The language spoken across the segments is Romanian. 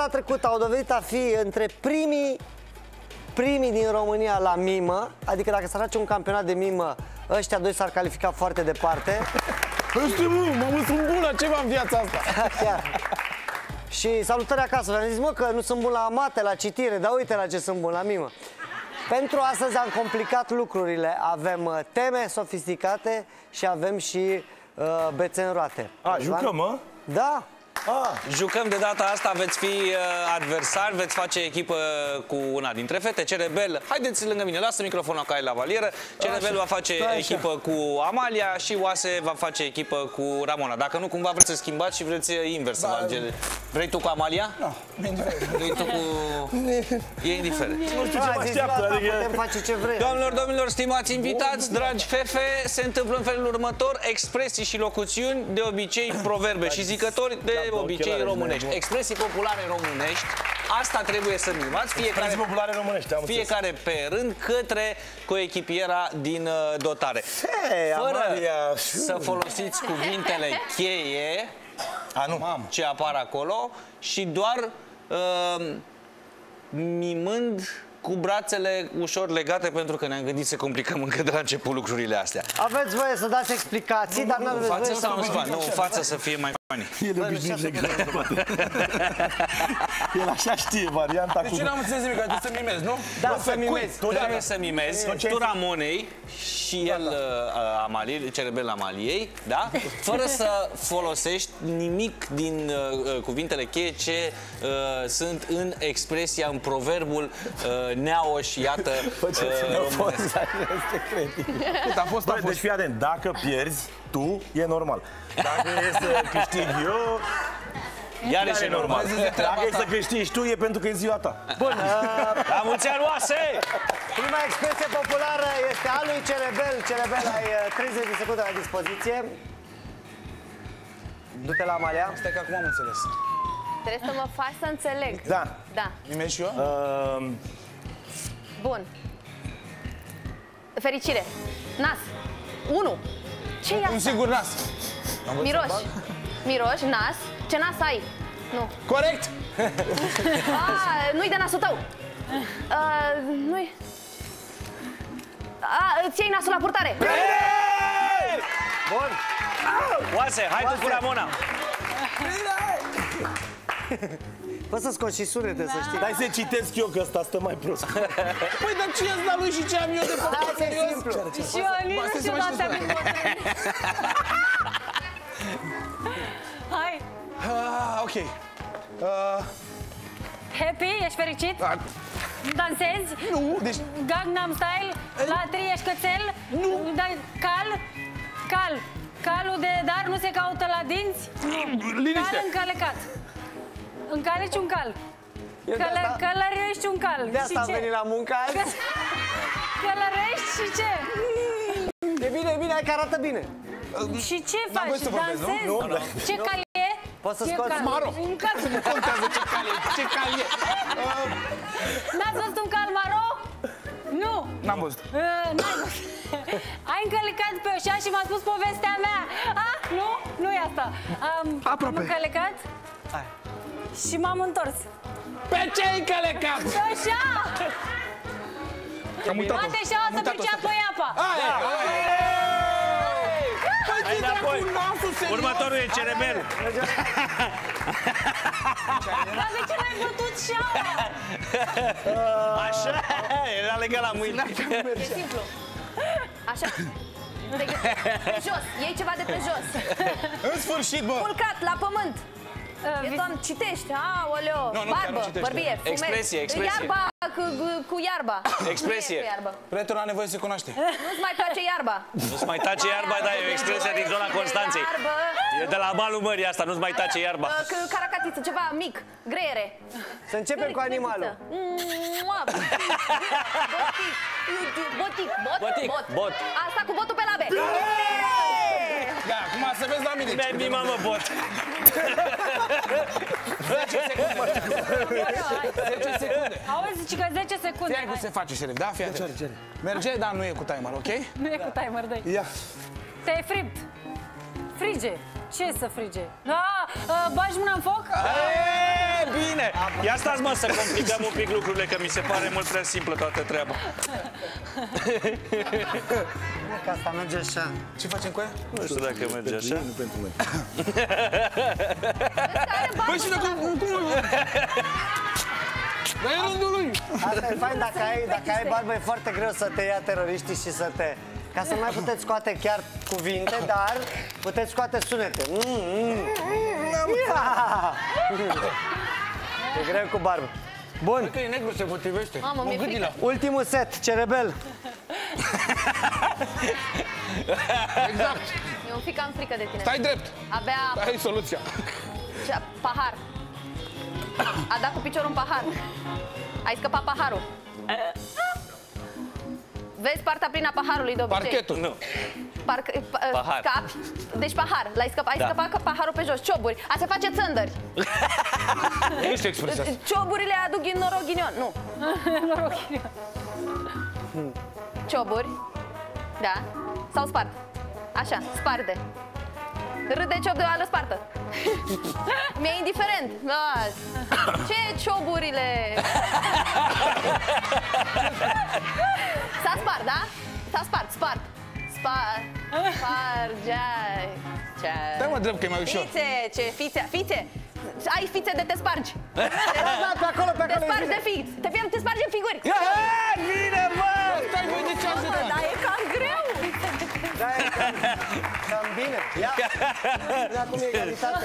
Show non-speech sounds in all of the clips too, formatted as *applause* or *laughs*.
perioada trecută au dovedit a fi între primii primii din România la mimă, adică dacă s-ar face un campionat de mimă, ăștia doi s-ar califica foarte departe. Ăsta, mă, mamă, sunt bun la ceva în viața asta. *laughs* Chiar. Și salutări acasă. V-am zis, mă, că nu sunt bun la mate, la citire, dar uite la ce sunt bun la mimă. Pentru astăzi am complicat lucrurile. Avem uh, teme sofisticate și avem și uh, bețe în roate. A, jucăm, mă? Da. Jucăm de data asta, veți fi uh, adversari, veți face echipă cu una dintre fete. Cerebel, haideți lângă mine, lasă microfonul ca e la valiere. Cerebel va face Stai așa. echipă cu Amalia și Oase va face echipă cu Ramona. Dacă nu, cumva vreți să schimbați și vreți uh, invers. Da. Vrei tu cu Amalia? Nu, Vrei tu cu... E indiferent. Nu știu ce A, mă zis, așteaptă, gata, adică... putem face ce vrem. Doamnelor, domnilor, stimați invitați, dragi fefe, se întâmplă în felul următor, expresii și locuțiuni, de obicei proverbe și zicători, de obicei ochelari, românești. bun. Expresii populare românești, asta trebuie să mimați, fiecare, Expresii populare românești, am înțeles. fiecare pe rând către coechipiera din uh, dotare. Hei, Fără Amalia. să folosiți cuvintele cheie A, nu. Mamă. ce apar acolo și doar uh, mimând cu brațele ușor legate pentru că ne-am gândit să complicăm încă de la început lucrurile astea. Aveți voie să dați explicații, dar nu aveți Față voie sau în să... spate? Nu, în față să fie mai funny. El obișnuit legat. *laughs* El așa știe varianta Deci cu... eu n-am înțeles nimic, trebuie să mimez, nu? Da, Bă, să cui? mimezi. Tu Trebuie să mimezi Tot ce ai tu zis. Ramonei și el uh, Amaliei, cerebel Amaliei, da? *laughs* Fără să folosești nimic din uh, uh, cuvintele cheie ce uh, sunt în expresia, în proverbul uh, neaoș, iată, *laughs* Bă, ce uh, ține românesc. fost, este cretin. Cât a fost, a Bă, fost. deci fii atent, dacă pierzi, tu, e normal. Dacă e să câștig eu, Iarăși e normal. dacă e să câștigi tu, e pentru că e ziua ta. Bun, uh, La mulți ani, oase! prima expresie populară este a lui Cerebel. Cerebel, ai uh, 30 de secunde la dispoziție. Du-te la Amalia. Stai că acum am înțeles. Trebuie să mă faci să înțeleg. Da. Da, Mimez și eu? Uh, bun. Fericire. Nas. 1. ce e Un asta? singur nas. Miroși. Miroși, nas. Ce nas ai? Nu. Corect! *laughs* A, nu-i de nasul tău. A, nu-i... A, îți iei nasul la purtare. Bun. Oase, hai tu cu Ramona! Poți să scoți și sunete, să știi. Hai să citesc eu, că ăsta stă mai prost. Păi, dar ce i-ați dat lui și ce am eu de Da, făcut? asta e Serios? simplu. Și eu nici Ba, nu stai să știu mă *laughs* ok. Uh, Happy? Ești fericit? ah, Dansezi? nu, deci... Gangnam Style? La tri ești cățel? Nu! Da, cal? Cal. Calul de dar nu se caută la dinți? Cal Liniște! încălecat. Încaleci un cal. Eu de Călă, asta- călărești un cal. De asta și am ce? venit la muncă azi. Călărești și ce? E bine, e bine, hai că arată bine. Și ce N-am faci? voie să vorbesc, nu? Dansezi? Nu, da. Ce cal e? Poți să Ce scoți cal? Maro. Un cal. Nu contează ce cal e, ce cal e. Uh, N-ați văzut un cal maro? Nu. N-am văzut. Uh, n-ai văzut. *laughs* Ai încălecat pe oșa și m-a spus povestea mea. Ah, nu? Nu e asta. Um, Aproape. Am încălecat și m-am întors. Pe ce ai călecat? Pe oșa! Am uitat-o. Toate și să priceapă apa. Aia, aia. Hai înapoi! Următorul e cerebel. Dar de ce n-ai bătut șaua? Așa, era legat la mâini. E simplu. Așa. De, pe jos. Iei ceva de pe jos. În sfârșit, bă. Culcat la pământ. Uh, E, vis- doamne, citește, aoleo, Nu, nu, chiar barbă, nu citește. bărbie, fumez. Expresie, expresie. Iarba cu, cu iarba. Expresie. *coughs* Nu e cu iarbă. Prietenul are nevoie să se cunoaște. Nu-ți mai place iarba. Nu-ți mai tace iarba, da, e o expresie din zona Constanței. Iarbă. E de la malul mării asta, nu-ți mai tace iarba. Uh, că- Caracatiță, ceva mic, greiere. Să începem cu animalul. Mua. Botic, botic, bot, Botic, bot. bot. Asta cu botul pe labe. Da, acum să vezi la mine. Mi-ai mima, mă, bot. 10 secunde. Auzi, zici că 10 secunde. Fii cum se face, șerif, da? Fii atent. Merge, dar nu e cu timer, ok? Nu e cu timer, dai. Ia. Te-ai fript. Frige. Ce să frige? A, a, bagi mâna în foc? bine! Ia stați mă să complicăm un pic lucrurile, că mi se pare mult prea simplă toată treaba. *laughs* Că asta merge așa. Ce facem cu ea? Nu știu dacă merge așa. Nu pentru noi. Păi și dacă... Cum... Dar e rândul lui. Asta e fain, dacă ai, dacă ai barbă, e foarte greu să te ia teroriștii și să te... Ca să nu mai puteți scoate chiar cuvinte, dar puteți scoate sunete. Mm, mm. Ia! E greu cu barbă. Bun, Că e negru, se potrivește. Mamă, mi-e frică. ultimul set, cerebel. Exact. E un pic am frică de tine. Stai drept. Abia Ai soluția. ce- pahar. A dat cu piciorul în pahar. Ai scăpat paharul. Vezi partea plină a paharului de obicei. Parchetul. Nu. Parc, pa, Pahar. Scapi. Deci pahar. L-ai scăpat, ai Da. scăpat că paharul pe jos. Cioburi. A se face țândări. *laughs* Nu știu expresia asta. Cioburile aduc din noroc ghinion. Nu. *laughs* Cioburi. Da. Sau spart. Așa, sparde. Râde ciob de oală spartă. *laughs* Mi-e indiferent. Las. Ce cioburile? S-a spart, da? S-a spart, spart. Spart. Spargeai. Ce... Stai mă drept că e mai ușor. Fițe, ce fițe, fițe. Ai fițe de te spargi. Da, *laughs* pe acolo, pe Te acolo. spargi de fiți. Te, te spargi în figuri. Bine, bă! Bine. Ia, *laughs* ia cum e egalitate.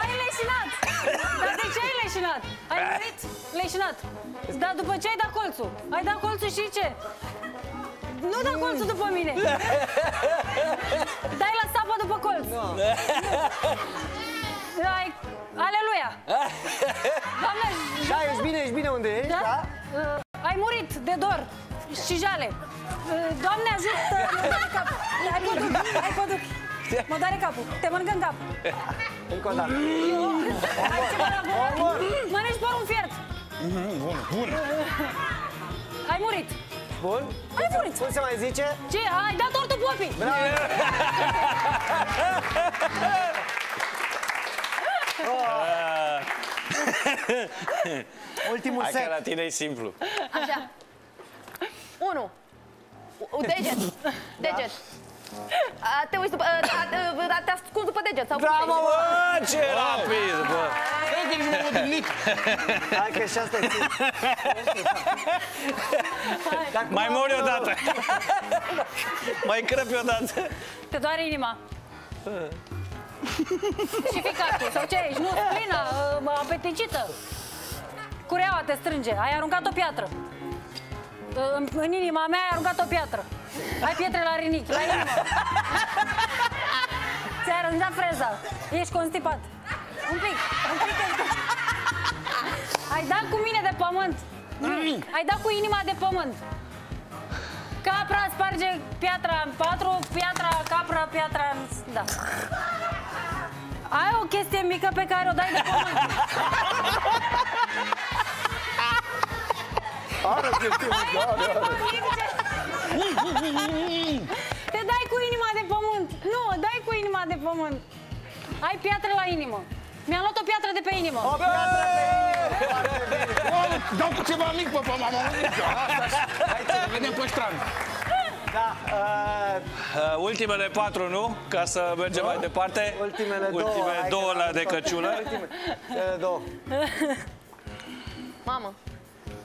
Ai leșinat! Dar de ce ai leșinat? Ai murit leșinat. Dar după ce ai dat colțul? Ai dat colțul și ce? Nu da colțul după mine! Dai la sapă după colț! Ai... Aleluia! *laughs* Doamne, Da, ești bine, ești bine unde ești, da? da? Uh, ai murit de dor și jale. Uh, Doamne ajută, *laughs* mă doare capul. Ai păduc, ai păduc. Mă doare capul, te mănâncă în cap. *laughs* Încă o dată. Ai ceva la gură? Mănânci porul în fiert. Bun, bun. Ai murit. Bun? Ai murit. Cum se mai zice? Ce? Ai dat tortul popii. *laughs* Ultimul Hai că set. la tine e simplu. Așa. Unu. U- Deget. Deget. A, te uiți după... A, a, a, te ascunzi după deget. Sau cum Bravo, te- Bă, ce rapid, bă! Stai că nici nu m-am odihnit. Hai că și asta e țin. Mai mori odată. Mai crăpi odată. Te doare inima. Și ficatul, sau ce ești? Nu, splina, uh, apeticită. Cureaua te strânge, ai aruncat o piatră. Uh, În, în inima mea ai aruncat o piatră. Ai pietre la rinichi, la inimă. Ți-ai aruncat freza. Ești constipat. Un pic, un pic. Ai dat cu mine de pământ. Ai dat cu inima de pământ. Capra sparge piatra în patru, piatra, capra, piatra în... Da. Ai o chestie mică pe care o dai de pământ. Are chestii, da, da, da. Te dai cu inima de pământ. Nu, dai cu inima de pământ. Ai piatră la inimă. Mi-am luat o piatră de pe inimă. Mamă, Dau cu ceva mic pe mama, mama. Hai să ne vedem pe strand. Da, uh, Uh, ultimele patru, nu? Ca să mergem mai departe. ultimele două. Ultimele hai că două la am de tot. căciulă. Ultimele Cele două. *laughs* Mamă.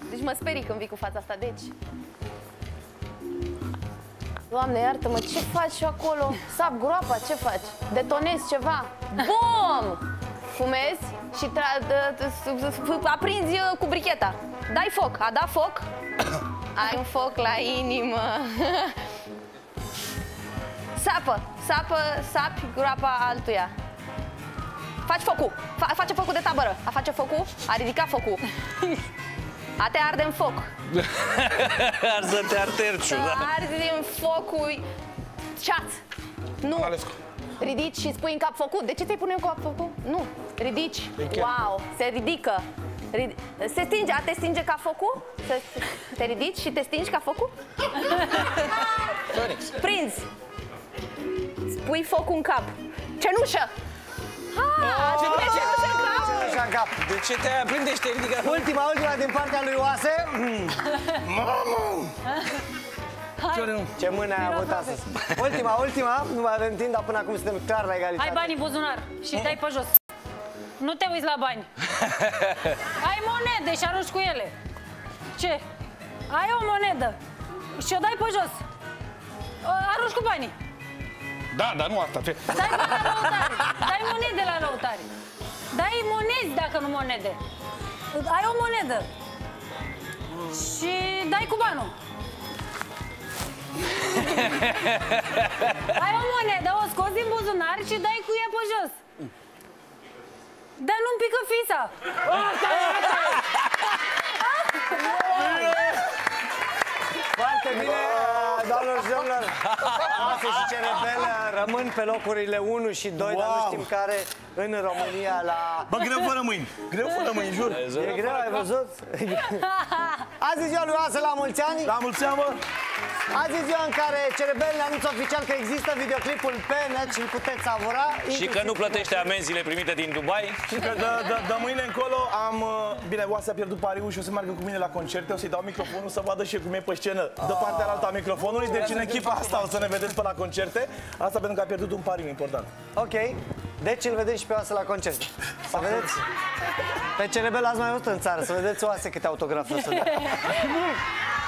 Deci mă sperii când vii cu fața asta, deci. Doamne, iartă-mă, ce faci acolo? Sap groapa, ce faci? Detonezi ceva? Bum! Fumezi și tra- d- d- s- s- aprinzi uh, cu bricheta. Dai foc, a dat foc? Ai un foc la inimă. *laughs* Sapă, sapă, sapi groapa altuia. Faci focul, Fa- face focul de tabără. A face focul, a ridicat focul. A te arde în foc. *laughs* Arză-te arterciu, da? Arzi în focul ceaț. Nu. Alescu. Ridici și spui în cap focul. De ce ți-ai pune în cap focul? Nu. Ridici. Wow. Se ridică. Rid- se stinge. A te stinge ca focul? Se, te ridici și te stingi ca focul? Phoenix. Prinzi. pui foc în cap. Cenușă! Ah, ce pune cenușă în cap? Așa în cap. De ce te-ai aprinde și te ridică? Ultima, ultima din partea lui Oase. Mamă! Ce mână ai avut astăzi? Ultima, ultima, nu mai avem timp, dar până acum suntem clar la egalitate. Ai bani în buzunar și dai pe jos. Nu te uiți la bani. *laughs* Ai monede și arunci cu ele. Ce? Ai o monedă și o dai pe jos. O Arunci cu banii. Da, dar nu asta. Ce? Dai bani la lăutare. Dai monede la lăutare. Dai monezi dacă nu monede. Ai o monedă. Și dai cu banul. *laughs* Ai o monedă, o scoți din buzunar și dai cu ea pe jos. Dar nu-mi pică fița. Foarte bine, doamnelor și domnilor. Oase și Cerebel rămân pe locurile 1 și 2, dar nu Wow. știm care în România la... Bă, greu fără mâini. Greu fără mâini, jur. E greu, ai văzut? *laughs* Azi e ziua lui Oase la mulți ani. La mulți ani, mă. Azi e ziua în care Cerebel ne anunță oficial că există videoclipul pe net și îl puteți savura. Și că inclusiv- nu plătește amenziile primite din Dubai. Și că de, de, de mâine încolo am... uh, Bine, Oase a pierdut pariul și o să meargă cu mine la concerte. O să-i dau microfonul să vadă și cum e pe scenă de partea alta a microfonului. Deci în echipa asta o să ne vedeți pe la concerte. Asta pentru că a pierdut un pariu important. Ok, deci îl vedem și pe Oase la concert. Să vedeți? Pe Cerebel ați mai văzut în țară, să vedeți Oase câte autografe o să dea. *laughs*